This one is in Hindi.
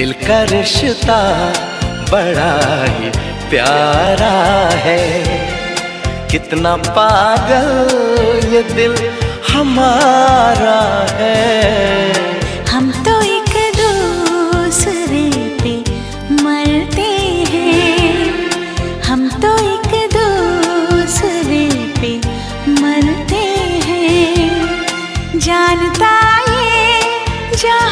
दिल का रिश्ता बड़ा ही प्यारा है। कितना पागल ये दिल हमारा है। हम तो एक दूसरे पे मरते हैं। हम तो एक दूसरे पे मरते हैं। जानता ये जान